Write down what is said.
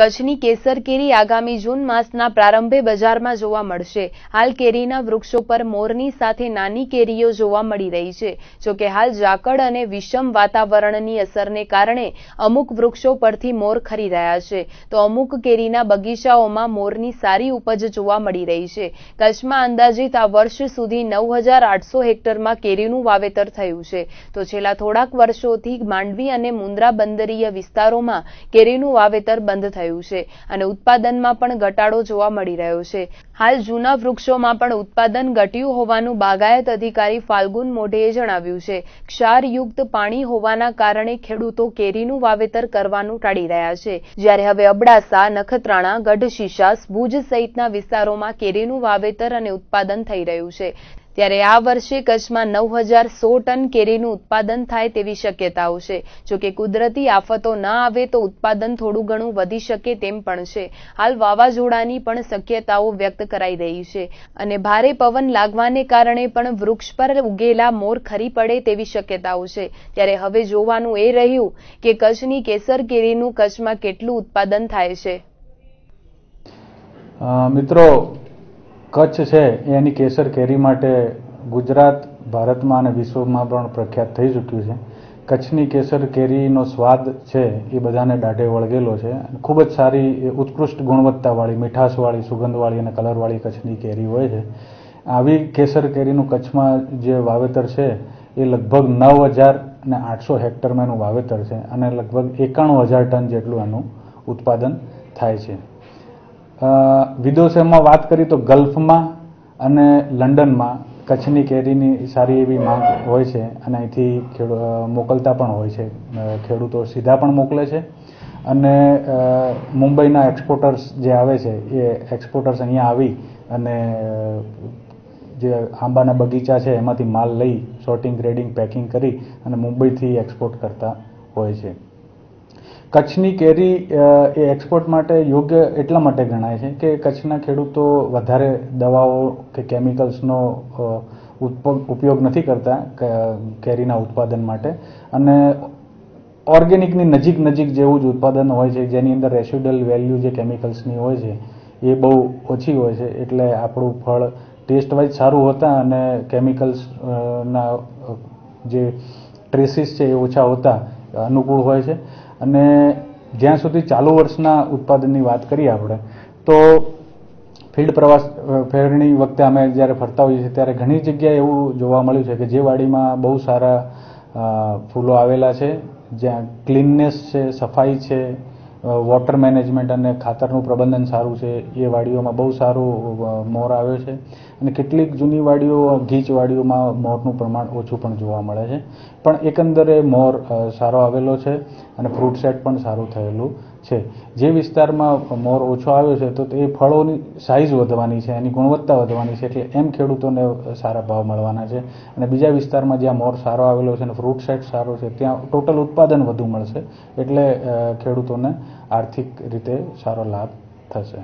કચ્છની કેસર કેરી આગામી જૂન માસના પ્રારંભે બજારમાં જોવા મળશે. હાલ કેરીના વૃક્ષો પર મોરની સાથે નાની કેરીઓ જોવા મળી રહી છે. જોકે હાલ ઝાકળ અને વિષમ વાતાવરણની અસરને કારણે અમુક વૃક્ષો પરથી મોર ખરી રહ્યા છે. તો અમુક કેરીના બગીચાઓમાં મોરની સારી ઉપજ જોવા મળી રહી છે. કચ્છમાં અંદાજિત આ વર્ષ સુધી નવ હજાર આઠસો હેક્ટરમાં કેરીનું વાવેતર થયું છે. તો છેલ્લા થોડાક વર્ષોથી માંડવી અને મુન્દ્રા બંદરીય વિસ્તારોમાં કેરીનું વાવેતર બંધ થયું છે અને ઉત્પાદનમાં પણ ઘટાડો જોવા મળી રહ્યો છે. હાલ જૂના વૃક્ષોમાં પણ ઉત્પાદન ઘટ્યું હોવાનું બાગાયત અધિકારી ફાલ્ગુન મોઢેએ જણાવ્યું છે. ક્ષારયુક્ત પાણી હોવાના કારણે ખેડૂતો કેરીનું વાવેતર કરવાનું ટાળી રહ્યા છે. જ્યારે હવે અબડાસા, નખત્રાણા, ગઢશીશા, ભુજ સહિતના વિસ્તારોમાં કેરીનું વાવેતર અને ઉત્પાદન થઈ રહ્યું છે. ત્યારે આ વર્ષે કચ્છમાં નવ હજાર સો ટન કેરીનું ઉત્પાદન થાય તેવી શક્યતાઓ છે. જોકે કુદરતી આફતો ના આવે તો ઉત્પાદન થોડું ઘણું વધી શકે તેમ પણ છે. હાલ વાવાઝોડાની પણ શક્યતાઓ વ્યક્ત કરાઈ રહી છે અને ભારે પવન લાગવાને કારણે પણ વૃક્ષ પર ઉગેલા મોર ખરી પડે તેવી શક્યતાઓ છે. ત્યારે હવે જોવાનું એ રહ્યું કે કચ્છની કેસર કેરીનું કચ્છમાં કેટલું ઉત્પાદન થાય છે. મિત્રો કચ્છ છે, એની કેસર કેરી માટે ગુજરાત, ભારતમાં અને વિશ્વમાં પણ પ્રખ્યાત થઈ ચૂક્યું છે. કચ્છની કેસર કેરીનો સ્વાદ છે, એ બધાને દાઢે વળગેલો છે. ખૂબ જ સારી ઉત્કૃષ્ટ ગુણવત્તાવાળી, મીઠાશવાળી, સુગંધવાળી અને કલરવાળી કચ્છની કેરી હોય છે. આવી કેસર કેરીનું કચ્છમાં જે વાવેતર છે, એ લગભગ નવ હજાર ને આઠસો હેક્ટરમાં એનું વાવેતર છે અને લગભગ એકાણું હજાર ટન જેટલું એનું ઉત્પાદન થાય છે. વિદેશોમાં વાત કરી તો ગલ્ફમાં અને લંડનમાં કચ્છની કેરીની સારી એવી માંગ હોય છે અને અહીંથી મોકલતા પણ હોય છે. ખેડૂતો સીધા પણ મોકલે છે અને મુંબઈના એક્સપોર્ટર્સ જે આવે છે એ એક્સપોર્ટર્સ અહીંયા આવી અને જે આંબાના બગીચા છે એમાંથી માલ લઈ સોર્ટિંગ ગ્રેડિંગ પેકિંગ કરી અને મુંબઈથી એક્સપોર્ટ કરતા હોય છે. કચ્છની કેરી એ એક્સપોર્ટ માટે યોગ્ય એટલા માટે ગણાય છે કે કચ્છના ખેડૂતો વધારે દવાઓ કે કેમિકલ્સનો ઉપયોગ નથી કરતા કેરીના ઉત્પાદન માટે. અને ઓર્ગેનિકની નજીક નજીક જેવું જ ઉત્પાદન હોય છે, જેની અંદર રેસિડ્યુઅલ વેલ્યુ જે કેમિકલ્સની હોય છે, એ બહુ ઓછી હોય છે. એટલે આપણું ફળ ટેસ્ટ વાઇઝ સારું હોતા અને કેમિકલ્સના જે ટ્રેસીસ છે એ ઓછા હોતા અનુકૂળ હોય છે. અને જ્યાં સુધી ચાલુ વર્ષના ઉત્પાદનની વાત કરીએ આપણે, તો ફિલ્ડ પ્રવાસ ફેરણી વખતે અમે જ્યારે ફરતા હોઈએ છીએ, ત્યારે ઘણી જગ્યાએ એવું જોવા મળ્યું છે કે જે વાડીમાં બહુ સારા ફૂલો આવેલા છે, જ્યાં ક્લીનનેસ છે, સફાઈ છે વોટર મેનેજમેન્ટ અને ખાતરનું પ્રબંધન સારું છે. એ વાડીઓમાં બહુ સારું મોર આવ્યો છે. અને કેટલીક જૂની વાડીઓ, ગીચ વાડીઓમાં મોરનું પ્રમાણ ઓછું પણ જોવા મળે છે. પણ એકંદરે મોર સારો આવેલો છે અને ફ્રૂટ સેટ પણ સારું થયેલું. છે. જે વિસ્તારમાં મોર ઓછો આવ્યો છે, તો એ ફળોની સાઇઝ વધવાની છે, એની ગુણવત્તા વધવાની છે, એટલે એમ ખેડૂતોને સારા ભાવ મળવાના છે. અને બીજા વિસ્તારમાં જ્યાં મોર સારો આવેલો છે અને ફ્રૂટ સેટ સારો છે, ત્યાં ટોટલ ઉત્પાદન વધુ મળશે, એટલે ખેડૂતોને આર્થિક રીતે સારો લાભ થશે.